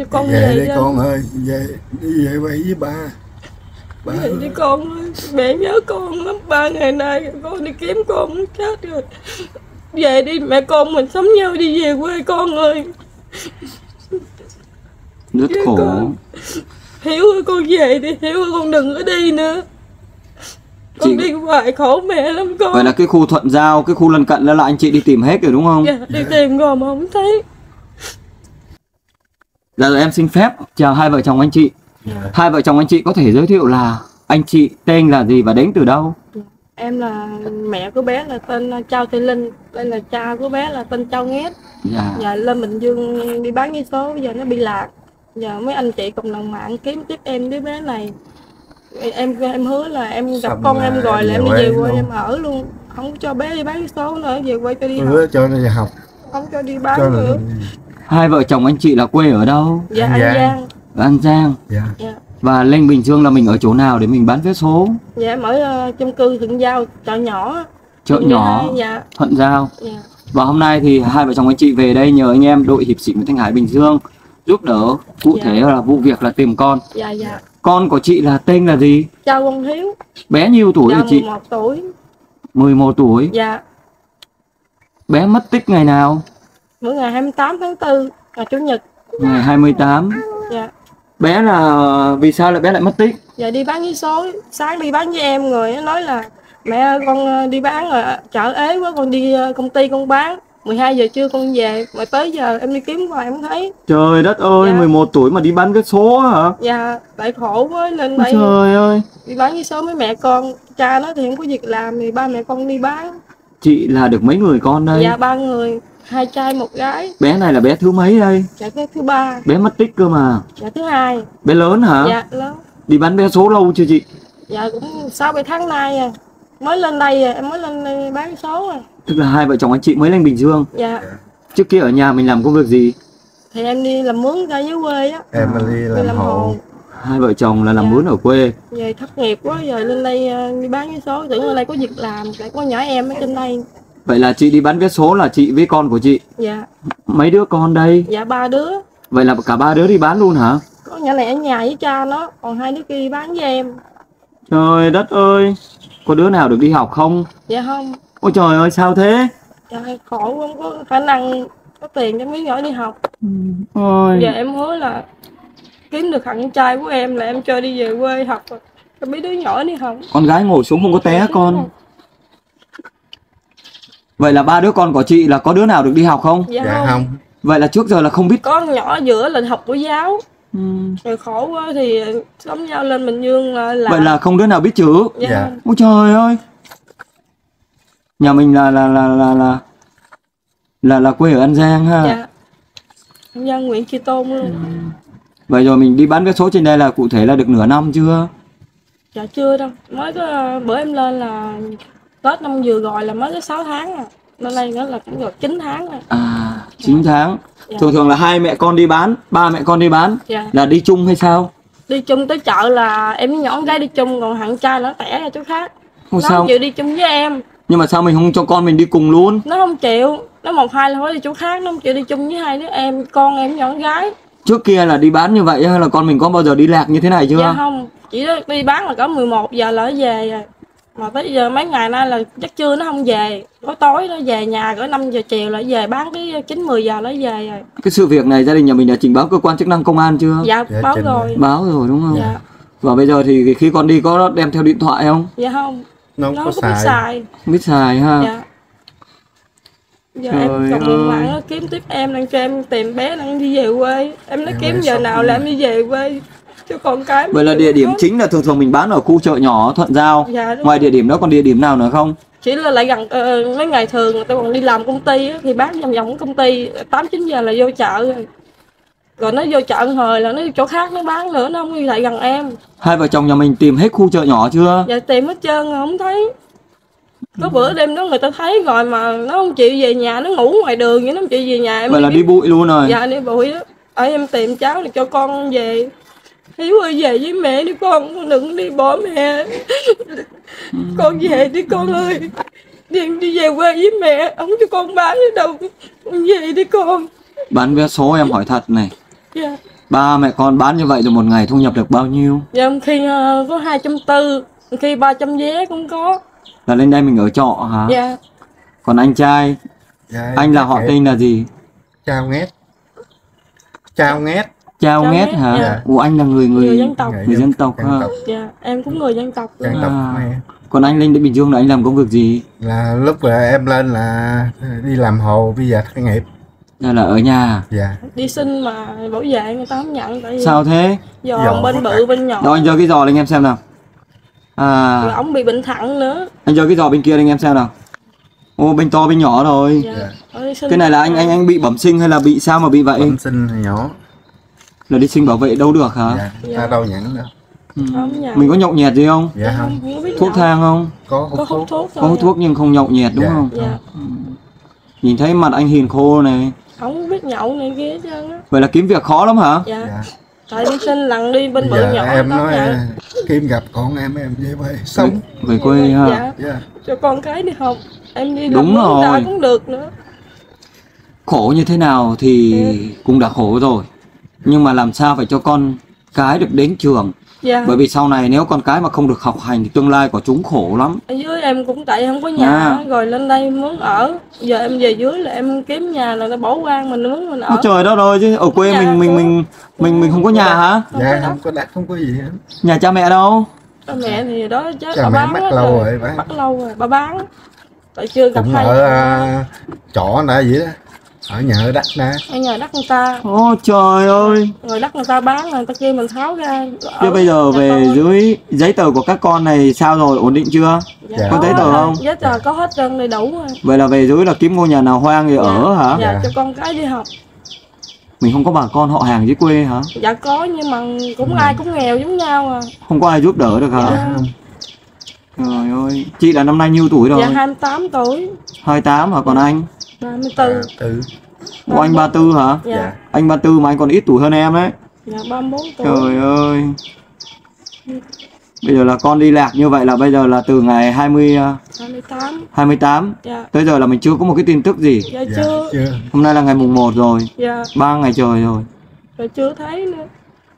cho con về về đi cho. con ơi về đi về quay với ba. Ba về đi con ơi mẹ nhớ con lắm. Ba ngày nay con đi kiếm con muốn chết rồi. Về đi mẹ con mình sống nhau đi về quê con ơi. Rất khổ. con- hiếu ơi con về đi hiếu ơi con đừng có đi nữa. Con Chị- đi hoài khổ mẹ lắm con. Vậy là cái khu thuận giao cái khu lân cận đó là anh chị đi tìm hết rồi đúng không? Dạ, đi tìm rồi mà không thấy Dạ rồi em xin phép chào hai vợ chồng anh chị. Hai vợ chồng anh chị có thể giới thiệu là anh chị tên là gì và đến từ đâu? em là mẹ của bé là tên Châu Thị Linh đây là cha của bé là tên Châu Nghét. Dạ. giờ lên Bình Dương đi bán vé số giờ nó bị lạc. Giờ mấy anh chị cộng đồng mạng kiếm tiếp em đứa bé này. Em em hứa là em gặp Xong con là em rồi là em đi về quê em ở luôn. Không cho bé đi bán vé số nữa về quê cho đi học. hứa cho nó đi học. Không cho đi bán cho nữa. nó Hai vợ chồng anh chị là quê ở đâu? dạ An Giang. An Giang. dạ dạ Và lên Bình Dương là mình ở chỗ nào để mình bán vé số? dạ em ở ờ, chung cư Thuận Giao chợ nhỏ Chợ Thuận nhỏ, Giao, dạ Thuận Giao. dạ Và hôm nay thì hai vợ chồng anh chị về đây nhờ anh em đội hiệp sĩ Nguyễn Thanh Hải Bình Dương giúp đỡ. Cụ Dạ. thể là vụ việc là tìm con. dạ dạ Con của chị là tên là gì? Châu Quang Hiếu Bé nhiêu tuổi dạ chị? 11 tuổi 11 tuổi. dạ Bé mất tích ngày nào? Bữa ngày 28 tháng 4 là chủ nhật Ngày 28. dạ Bé là vì sao lại bé lại mất tích? giờ đi bán vé số sáng đi bán với em rồi nó nói là mẹ con ờ, đi bán rồi chợ ế quá con đi ờ, công ty con bán 12 giờ trưa con về mà tới giờ em đi kiếm hoài em không thấy Trời đất ơi, Dạ. 11 tuổi mà đi bán vé số hả? dạ tại khổ quá nên đây Trời ơi, đi bán vé số với mẹ con cha nó thì không có việc làm thì ba mẹ con đi bán chị là được mấy người con đây? dạ ba người hai trai một gái Bé này là bé thứ mấy đây? dạ cái thứ ba Bé mất tích cơ mà. dạ thứ hai Bé lớn hả? dạ lớn Đi bán vé số lâu chưa chị? dạ cũng sáu bảy tháng nay à mới lên đây à em mới lên đây bán số à Tức là hai vợ chồng anh chị mới lên Bình Dương. dạ Trước kia ở nhà mình làm công việc gì? thì em đi làm mướn ra dưới quê á em đi đi làm làm hộ hồ Hai vợ chồng là làm Dạ. mướn ở quê. về thất nghiệp quá giờ lên đây ờ, đi bán vé số tưởng lên đây có việc làm lại có nhỏ em ở trên đây Vậy là chị đi bán vé số là chị với con của chị. dạ Mấy đứa con đây? dạ ba đứa Vậy là cả ba đứa đi bán luôn hả? có nhỏ này ở nhà với cha nó còn hai đứa kia đi bán với em Trời đất ơi, có đứa nào được đi học không? dạ không Ôi trời ơi, sao thế? dạ khổ không có khả năng có tiền cho mấy nhỏ đi học Ôi. giờ em hứa là kiếm được thằng trai của em là em cho đi về quê học rồi cho mấy đứa nhỏ đi học Con gái ngồi xuống không có té con. Vậy là ba đứa con của chị là có đứa nào được đi học không? dạ, dạ không. không Vậy là trước giờ là không biết. con nhỏ giữa là học của giáo Ừ. rồi khổ quá thì sống nhau lên Bình Dương là Vậy là không đứa nào biết chữ. dạ, Dạ. Ôi trời ơi. Nhà mình là là là là là là là quê ở An Giang ha. dạ dân Nguyễn Tri Tôn luôn Vậy rồi mình đi bán vé số trên đây là cụ thể là được nửa năm chưa? dạ chưa đâu mới có bữa em lên là Tết năm vừa rồi là mới có 6 tháng à lên đây nữa là cũng được 9 tháng rồi À, 9 tháng. Dạ. Thường thường là hai mẹ con đi bán, ba mẹ con đi bán dạ là đi chung hay sao? đi chung tới chợ là em với nhỏ con gái đi chung còn thằng trai nó tẻ ra chỗ khác Ôi nó sao? không chịu đi chung với em Nhưng mà sao mình không cho con mình đi cùng luôn? nó không chịu nó một hai là phải đi chỗ khác nó không chịu đi chung với hai đứa em con em nhỏ con gái Trước kia là đi bán như vậy hay là con mình có bao giờ đi lạc như thế này chưa? dạ không chỉ đi bán là có 11 giờ là nó về rồi mà tới giờ mấy ngày nay là chắc trưa nó không về. Có tối nó về nhà cỡ 5 giờ chiều là về bán tới 9 10 giờ nó về rồi. Cái sự việc này gia đình nhà mình đã trình báo cơ quan chức năng công an chưa? dạ Dạ, báo rồi. Báo rồi đúng không? dạ. Và bây giờ thì khi con đi có đem theo điện thoại không? dạ không. Nó nó không không có biết xài. xài. Không biết xài ha. dạ. Giờ Trời em đồng mạng nó kiếm tiếp em đang cho em tìm bé đang đi về quê. Em nói Em kiếm giờ nào là em đi về quê cho con cái Vậy là địa điểm chính là thường thường mình bán ở khu chợ nhỏ Thuận Giao. dạ Ngoài địa điểm đó còn địa điểm nào nữa không? chỉ là lại gần ờ, mấy ngày thường ta còn đi làm công ty á, thì bán vòng vòng công ty. Tám chín giờ là vô chợ rồi. Rồi nó vô chợ hồi là nó chỗ khác nó bán nữa nó không đi lại gần em. Hai vợ chồng nhà mình tìm hết khu chợ nhỏ chưa? giờ tìm hết trơn rồi không thấy. Có bữa đêm đó người ta thấy rồi mà nó không chịu về nhà nó ngủ ngoài đường vậy nó không chịu về nhà. Em Vậy là đi bụi luôn rồi. dạ đi bụi đó ở em tìm cháu để cho con về hiếu ơi về với mẹ đi con con đừng đi bỏ mẹ. Con về đi con ơi. Đi, đi về quê với mẹ không cho con bán ở đâu. Con về đi con. Bán vé số em hỏi thật này. dạ. Ba mẹ con bán như vậy được một ngày thu nhập được bao nhiêu? Dạ khi ờ, có hai trăm tư khi ba trăm vé cũng có. Là lên đây mình ở trọ hả? Dạ. Còn anh trai? Dạ, anh là chắc họ vậy. tên là gì? Chao ngét. Chao ngét Chao Nghét, hả? dạ. Ủa anh là người người người dân tộc. Người dân tộc dân ha. tộc. Dạ em cũng người dân tộc dân tộc À. này. còn anh lên đến Bình Dương là anh làm công việc gì? Là lúc là em lên là đi làm hồ bây giờ thất nghiệp. Là là ở nhà. Dạ. Đi xin mà bảo vệ người ta không nhận tại vì sao thế? giò Giò bên bự bên nhỏ. Đâu anh giơ cái giò lên em xem nào. À. Rồi ổng bị bệnh thận nữa. Anh giơ cái giò bên kia lên em xem nào. Ô bên to bên nhỏ rồi. Dạ. Dạ. Cái này là anh anh anh bị bẩm sinh hay là bị sao mà bị vậy? Bẩm sinh nhỏ là đi sinh bảo vệ đâu được hả? Dạ ta đâu nhận đâu. Ừ. mình có nhậu nhẹt gì không? Dạ không. Thuốc nhậu. thang không? Có có hút thuốc. có hút thuốc nhưng không nhậu nhẹt đúng Dạ. không? Dạ. Nhìn thấy mặt anh hiền khô này. Không biết nhậu này kia hết trơn á. Vậy là kiếm việc khó lắm hả? Dạ. Dạ. Tại đi xin lần đi bên bự nhỏ em nói nhận. kim gặp con em em về quê sống. Về quê ha. Dạ. Dạ. Cho con cái đi học. Em đi Đúng rồi. cũng được nữa. Khổ như thế nào thì cũng đã khổ rồi nhưng mà làm sao phải cho con cái được đến trường? Dạ. Bởi vì sau này nếu con cái mà không được học hành thì tương lai của chúng khổ lắm. Ở dưới em cũng tại không có nhà À. rồi lên đây muốn ở. Giờ em về dưới là em kiếm nhà là nó bỏ quan mình muốn mình ở. Ôi trời đất ơi chứ ở quê Nhà mình mình mình mình mình không có nhà hả? Không có dạ không có đất không có gì hết. Nhà cha mẹ đâu? Ba mẹ thì đó chết Cha bà mẹ bán mất lâu rồi, bán. bắt lâu rồi bà bán. Tại chưa gặp cũng hay ở à, trọ nè vậy đó ở nhà ở đất nè ở nhà đất người ta. Ôi trời ơi. Rồi đất người ta bán người ta kêu mình tháo ra chứ bây giờ về con. dưới giấy tờ của các con này sao rồi? Ổn định chưa? Dạ, Có giấy tờ không? giấy tờ có hết trơn đầy đủ rồi. Vậy là về dưới là kiếm ngôi nhà nào hoang thì ở hả? Dạ Dạ. cho con cái đi học. Mình không có bà con họ hàng dưới quê hả? Dạ có nhưng mà Ừ. cũng ai cũng nghèo giống nhau à. Không có ai giúp đỡ được hả? Dạ. trời ơi. Chị là năm nay nhiêu tuổi rồi? Dạ 28 tuổi. 28 hả còn anh 34 à, từ Ủa anh 34 hả? Dạ. Dạ. Anh 34 mà anh còn ít tuổi hơn em đấy. Dạ 34 tuổi. Trời ơi. Bây giờ là con đi lạc như vậy là bây giờ là từ ngày 20 ờ, 28 28 dạ. Tới giờ là mình chưa có một cái tin tức gì. Dạ dạ chưa. chưa. Hôm nay là ngày mùng 1 rồi. Dạ. Ba ngày trời rồi. Rồi chưa thấy nữa.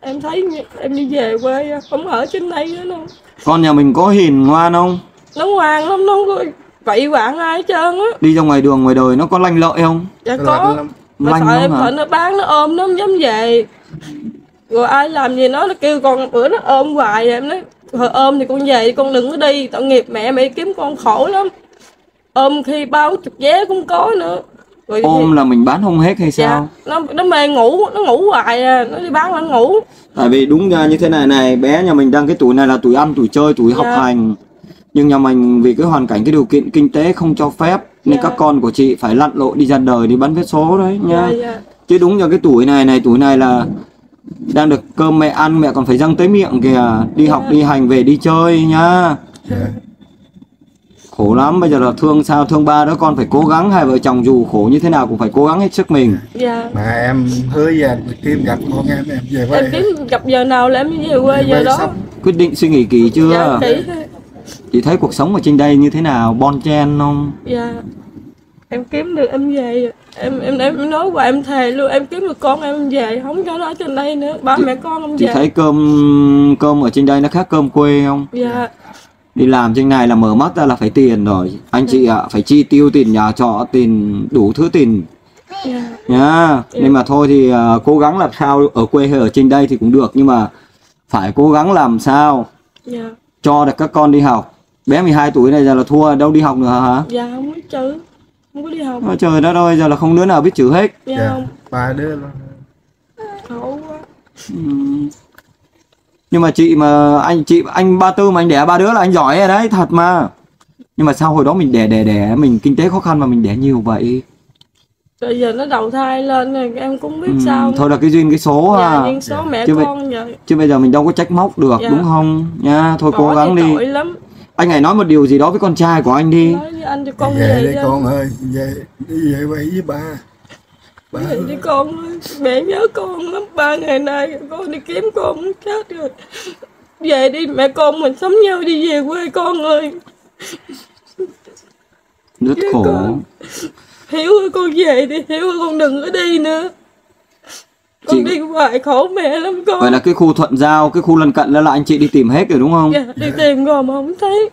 Em thấy em đi về quê không ở trên đây nữa đâu con nhà mình có hiền ngoan không? Nó ngoan lắm nó không có vậy bạn ai hết trơn á. Đi ra ngoài đường ngoài đời nó có lanh lợi không? Dạ Lạnh có. mà lanh sợ em hả? sợ nó bán nó ôm nó không dám về. Rồi ai làm gì nó nó kêu con bữa nó ôm hoài em nói thôi ôm thì con về con đừng có đi tội nghiệp mẹ mẹ kiếm con khổ lắm. Ôm khi bao chục vé cũng có nữa. Rồi thì- ôm là mình bán không hết hay dạ sao? nó nó mê ngủ nó ngủ hoài à nó đi bán là nó ngủ. Tại vì đúng ra như thế này này bé nhà mình đang cái tuổi này là tuổi ăn tuổi chơi tuổi học Dạ. hành nhưng nhà mình vì cái hoàn cảnh cái điều kiện kinh tế không cho phép nên Dạ. các con của chị phải lặn lội đi ra đời đi bán vé số đấy nha. Dạ dạ. Chứ đúng là cái tuổi này này tuổi này là đang được cơm mẹ ăn mẹ còn phải dâng tới miệng kìa. Đi học đi hành về đi chơi nhá dạ. Khổ lắm bây giờ là thương sao thương ba đứa con phải cố gắng hai vợ chồng dù khổ như thế nào cũng phải cố gắng hết sức mình. Dạ. Mà em hứa với anh kim gặp con em em về quê em kiếm gặp giờ nào là em về quê Về giờ đó. quyết định suy nghĩ kỹ chưa? Dạ kỹ. Chị thấy cuộc sống ở trên đây như thế nào? Bon chen không? Dạ. Em kiếm được em về. Em em em nói qua em thề luôn em kiếm được con em về. Không cho nó ở trên đây nữa. Ba mẹ con em chị về. thấy cơm cơm ở trên đây nó khác cơm quê không? Dạ. Đi làm trên này là mở mắt ra là phải tiền rồi. Anh chị ạ phải chi tiêu tiền nhà trọ tiền đủ thứ tiền. Dạ. Nhá. Nhưng mà thôi thì à, cố gắng làm sao ở quê hay ở trên đây thì cũng được. Nhưng mà phải cố gắng làm sao dạ. cho được các con đi học bé 12 tuổi này giờ là thua đâu đi học nữa hả? Dạ không biết chữ không có đi học. Ôi trời đất ơi giờ là không đứa nào biết chữ hết. Dạ dạ không. ba đứa luôn. Khổ quá. Ừm. nhưng mà chị mà anh chị anh ba tư mà anh đẻ ba đứa là anh giỏi rồi đấy thật mà. Nhưng mà sao hồi đó mình đẻ đẻ đẻ mình kinh tế khó khăn mà mình đẻ nhiều vậy. Rồi giờ nó đầu thai lên rồi em cũng biết Ừm, sao. thôi là cái duyên cái số dạ ha duyên số mẹ Chứ vậy- con giờ chứ bây giờ mình đâu có trách móc được Dạ. đúng không? Nha thôi cố Bỏ gắng thì đi. tội lắm anh hãy nói một điều gì đó với con trai của anh đi. Nói với anh cho con về về đi con ơi về đi về quê với ba. Ba Về đi con ơi, mẹ nhớ con lắm. Ba ngày nay con đi kiếm con muốn chết rồi. Về đi mẹ con mình sống nhau đi về quê con ơi. Rất khổ. con- hiếu ơi con về đi hiếu ơi con đừng có đi nữa con Chị- đi hoài khổ mẹ lắm con. Vậy là cái khu thuận giao cái khu lân cận đó là anh chị đi tìm hết rồi đúng không? Dạ, đi tìm rồi mà không thấy.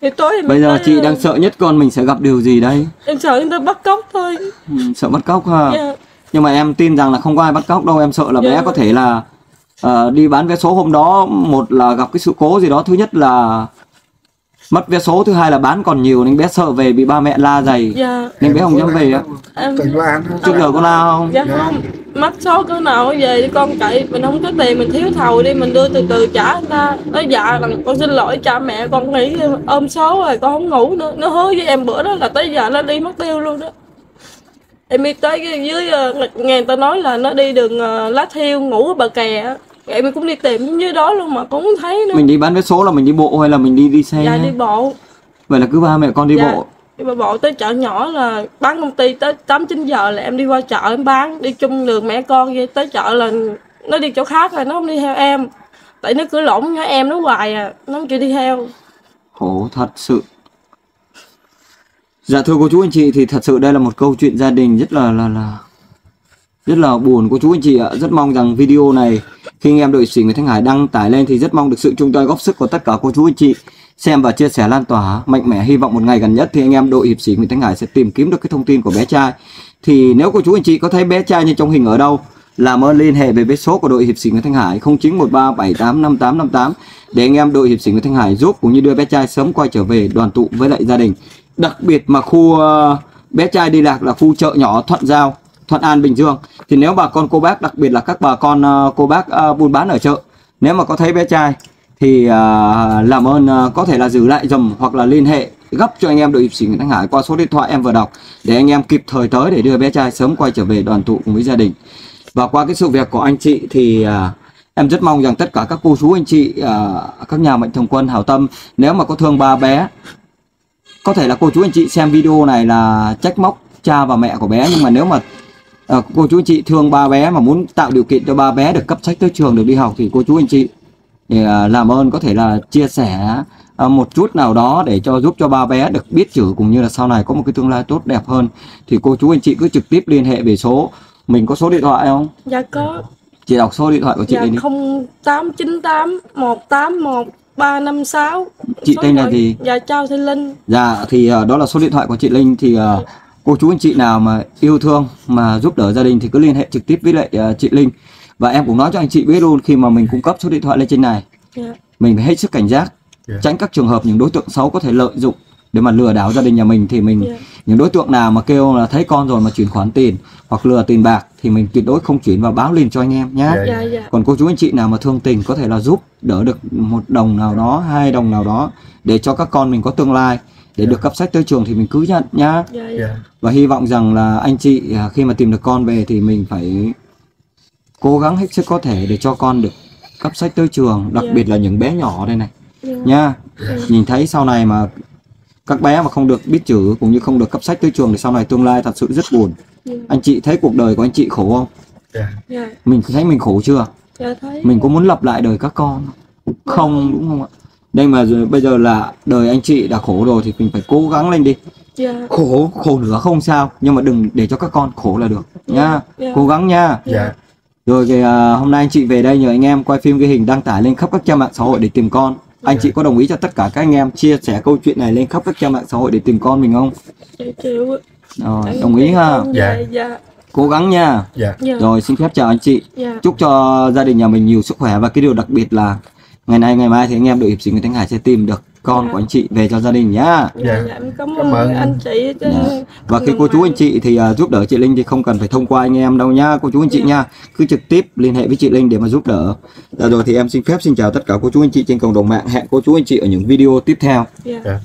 Thì tối bây giờ chị đang sợ nhất con mình sẽ gặp điều gì đây? Em sợ người ta bắt cóc thôi. Ừ, sợ bắt cóc ha dạ. Nhưng mà em tin rằng là không có ai bắt cóc đâu em sợ là bé Dạ. có thể là ờ, đi bán vé số hôm đó. Một là gặp cái sự cố gì đó thứ nhất là mất vé số thứ hai là bán còn nhiều nên bé sợ về bị ba mẹ la dày dạ. Nên bé không dám về á em trước giờ có la không? Dạ không. Mất số cỡ nào về đi con cậy mình không có tiền mình thiếu thầu đi mình đưa từ từ trả người ta. Nó dạ là con xin lỗi cha mẹ con nghĩ ôm số rồi con không ngủ nữa. Nó hứa với em bữa đó là tới giờ nó đi mất tiêu luôn đó. Em đi tới dưới ờ, nghe người ta nói là nó đi đường ờ, lá thiêu ngủ ở bờ kè á. Em cũng đi tìm dưới đó luôn mà cũng không thấy nữa. Mình đi bán vé số là mình đi bộ hay là mình đi đi xe? Dạ đi bộ. Vậy là cứ ba mẹ con đi Dạ. bộ? đi bộ bộ tới chợ nhỏ là bán công ty tới tám chín giờ là em đi qua chợ em bán đi chung đường mẹ con vậy tới chợ là nó đi chỗ khác rồi nó không đi theo em. Tại nó cứ lộn với em nó hoài à nó không chịu đi theo. Khổ thật sự. Dạ thưa cô chú anh chị thì thật sự đây là một câu chuyện gia đình rất là là là rất là buồn. Cô chú anh chị ạ rất mong rằng video này khi anh em đội sĩ người Thanh Hải đăng tải lên thì rất mong được sự chung tay góp sức của tất cả cô chú, anh chị xem và chia sẻ lan tỏa mạnh mẽ hy vọng một ngày gần nhất thì anh em đội hiệp sĩ Nguyễn Thanh Hải sẽ tìm kiếm được cái thông tin của bé trai. Thì nếu cô chú, anh chị có thấy bé trai như trong hình ở đâu, làm ơn liên hệ về với số của đội hiệp sĩ Nguyễn Thanh Hải 0913785858 để anh em đội hiệp sĩ Nguyễn Thanh Hải giúp cũng như đưa bé trai sớm quay trở về đoàn tụ với lại gia đình. Đặc biệt mà khu ờ, bé trai đi lạc là khu chợ nhỏ Thuận Giao. Thuận An, Bình Dương. Thì nếu bà con cô bác, đặc biệt là các bà con ờ, cô bác ờ, buôn bán ở chợ, nếu mà có thấy bé trai thì ờ, làm ơn có thể là giữ lại dùm hoặc là liên hệ, gấp cho anh em đội hiệp sĩ Nguyễn Thanh Hải qua số điện thoại em vừa đọc để anh em kịp thời tới để đưa bé trai sớm quay trở về đoàn tụ cùng với gia đình. Và qua cái sự việc của anh chị thì em rất mong rằng tất cả các cô chú, anh chị các nhà mạnh thường quân hảo tâm. Nếu mà có thương ba bé, có thể là cô chú, anh chị xem video này là trách móc cha và mẹ của bé. Nhưng mà nếu mà à, cô chú anh chị thương ba bé mà muốn tạo điều kiện cho ba bé được cấp sách tới trường được đi học thì cô chú anh chị thì, à, làm ơn có thể là chia sẻ à, một chút nào đó để cho giúp cho ba bé được biết chữ cũng như là sau này có một cái tương lai tốt đẹp hơn. Thì cô chú anh chị cứ trực tiếp liên hệ về số mình có số điện thoại không? Dạ có. Chị đọc số điện thoại của chị dạ lên đi. không tám chín tám một tám một ba năm sáu. Chị tên là gì? dạ Châu Thị Linh. Dạ thì đó là số điện thoại của chị Linh thì cô chú anh chị nào mà yêu thương mà giúp đỡ gia đình thì cứ liên hệ trực tiếp với lại à, chị Linh. Và em cũng nói cho anh chị biết luôn khi mà mình cung cấp số điện thoại lên trên này dạ. mình phải hết sức cảnh giác Dạ. tránh các trường hợp những đối tượng xấu có thể lợi dụng để mà lừa đảo gia đình nhà mình thì mình Dạ. những đối tượng nào mà kêu là thấy con rồi mà chuyển khoản tiền hoặc lừa tiền bạc thì mình tuyệt đối không chuyển và báo liền cho anh em nhé dạ dạ. Còn cô chú anh chị nào mà thương tình có thể là giúp đỡ được một đồng nào đó hai đồng nào đó để cho các con mình có tương lai để được cấp sách tới trường thì mình cứ nhận nhá. Dạ dạ. Dạ. và hy vọng rằng là anh chị à, khi mà tìm được con về thì mình phải cố gắng hết sức có thể để cho con được cấp sách tới trường đặc Dạ. biệt là những bé nhỏ đây này. Dạ. Nha. Nhìn thấy sau này mà các bé mà không được biết chữ cũng như không được cấp sách tới trường thì sau này tương lai thật sự rất buồn. Dạ. Anh chị thấy cuộc đời của anh chị khổ không? Dạ. dạ. Mình thấy mình khổ chưa? Dạ thấy. Mình có muốn lập lại đời các con không? Đúng không ạ đây mà giờ, bây giờ là đời anh chị đã khổ rồi thì mình phải cố gắng lên đi. Dạ. Khổ khổ nữa không sao nhưng mà đừng để cho các con khổ là được nha. Dạ. cố gắng nha. Dạ. rồi thì, à, hôm nay anh chị về đây nhờ anh em quay phim ghi hình đăng tải lên khắp các trang mạng xã hội để tìm con. Anh chị có đồng ý cho tất cả các anh em chia sẻ câu chuyện này lên khắp các trang mạng xã hội để tìm con mình không? Dạ rồi đồng ý ha. Dạ. dạ. Cố gắng nha. Dạ. dạ. Rồi xin phép chào anh chị. Dạ. Chúc cho gia đình nhà mình nhiều sức khỏe và cái điều đặc biệt là ngày nay ngày mai thì anh em đội hiệp sĩ Nguyễn Thanh Hải sẽ tìm được con Dạ. của anh chị về cho gia đình nhá dạ Dạ. em cảm Cảm ơn anh chị chứ Dạ. và khi cô chú anh chị thì à, giúp đỡ chị Linh thì không cần phải thông qua anh em đâu nhá cô chú anh chị Dạ. nha cứ trực tiếp liên hệ với chị Linh để mà giúp đỡ Dạ rồi thì em xin phép xin chào tất cả cô chú anh chị trên cộng đồng mạng hẹn cô chú anh chị ở những video tiếp theo dạ Dạ.